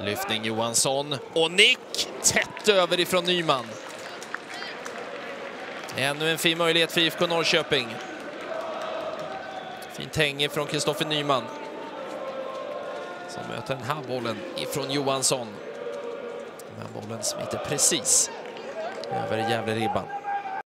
Lyftning Johansson och nick tätt över ifrån Nyman. Ännu en fin möjlighet för IFK Norrköping. Fint häng från Kristoffer Nyman. Som möter den här bollen ifrån Johansson. Den här bollen smiter precis över Gävle-ribban.